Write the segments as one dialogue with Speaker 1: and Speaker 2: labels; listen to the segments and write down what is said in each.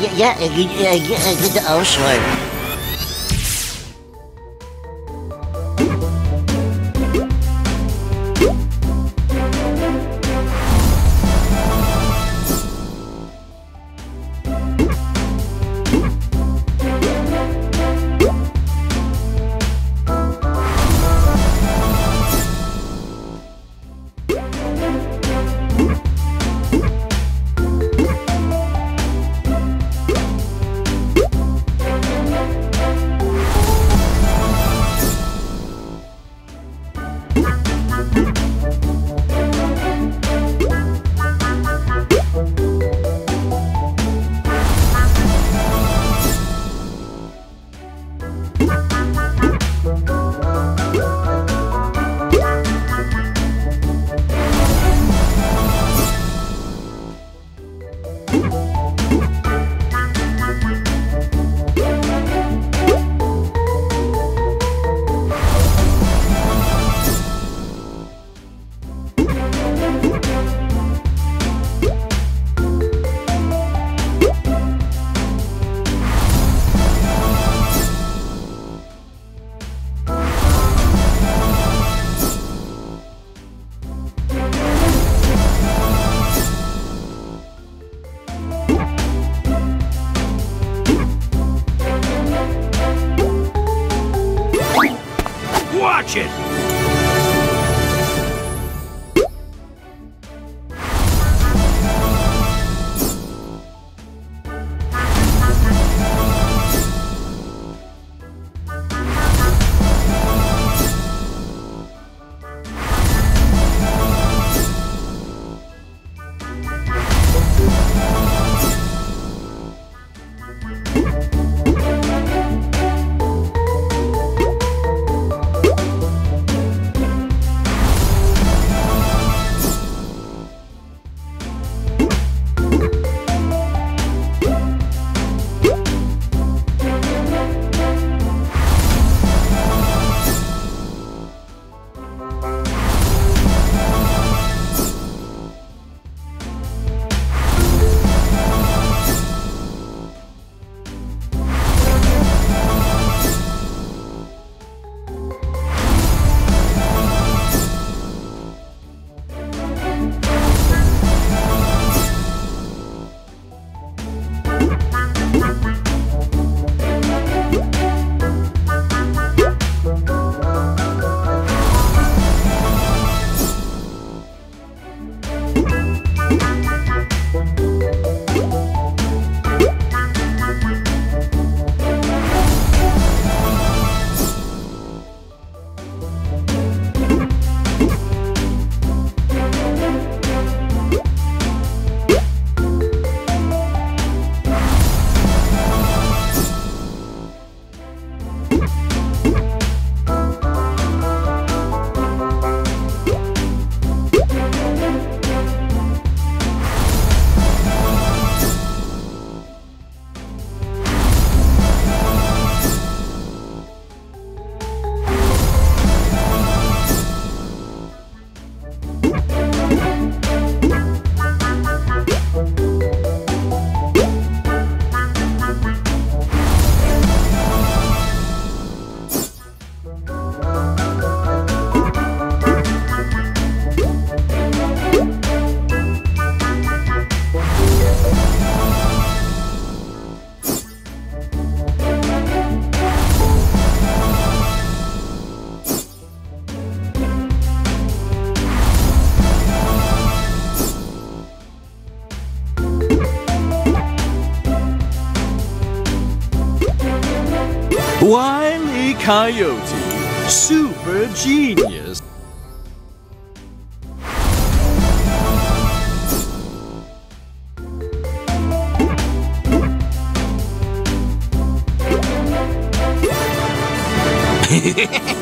Speaker 1: Ja, ja, ja, ja,
Speaker 2: bitte ausschreiben. Coyote, super genius.
Speaker 1: What's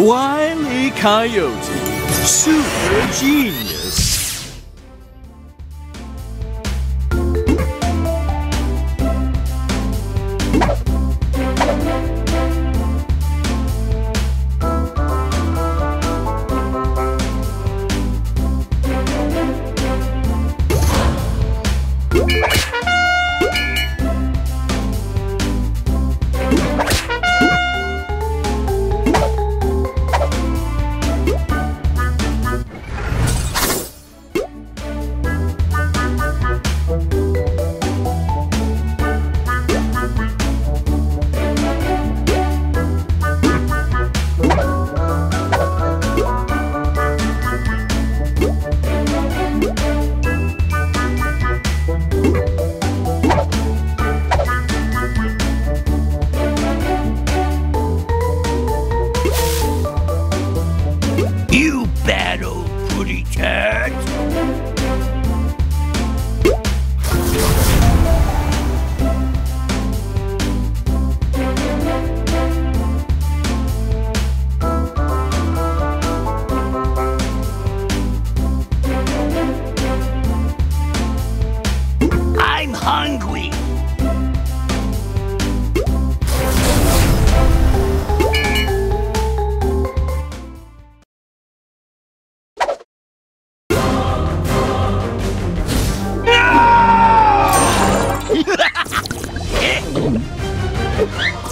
Speaker 2: Wile E. Coyote, super genius.
Speaker 3: Oh,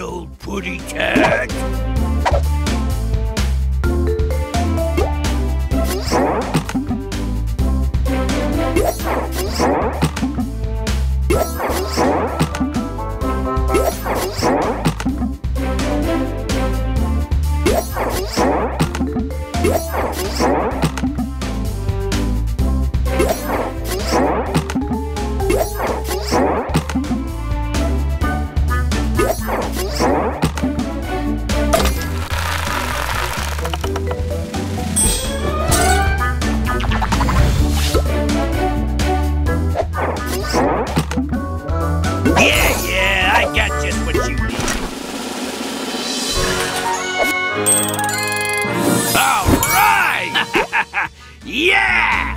Speaker 3: old putty turd. Yeah!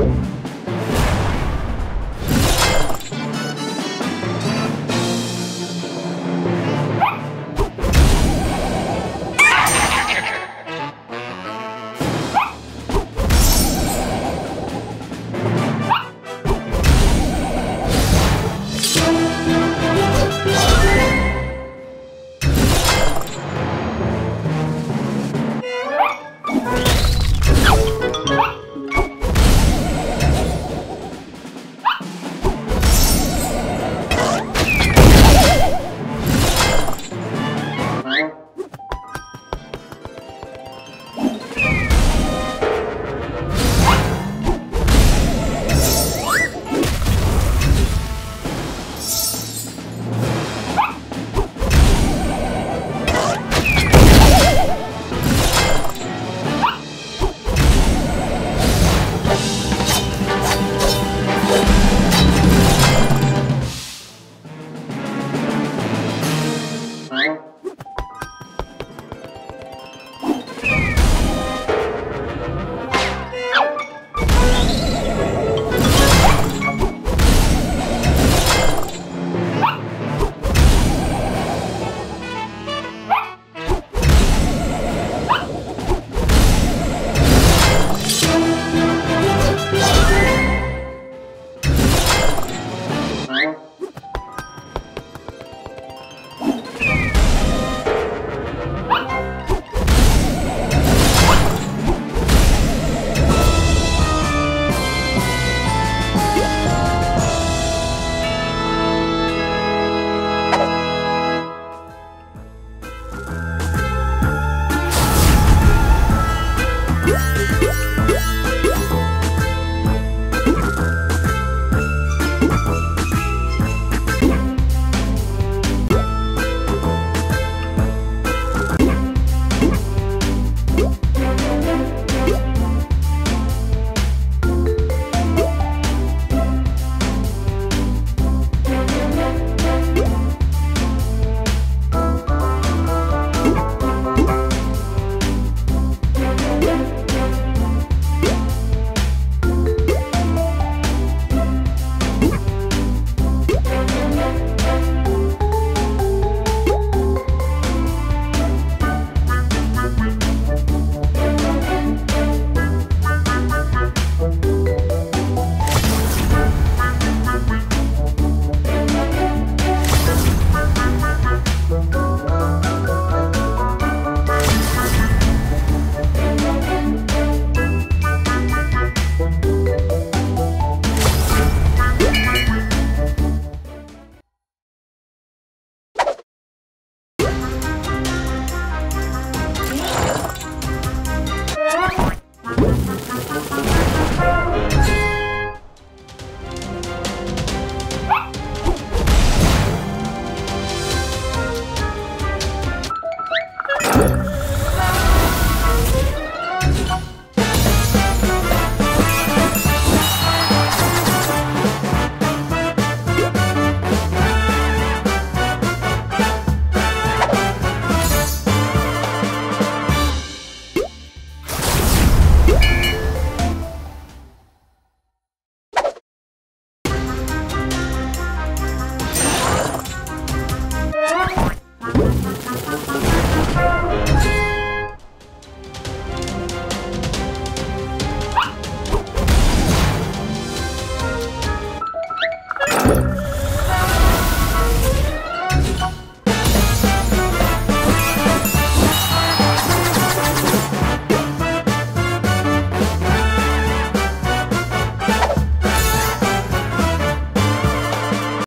Speaker 3: you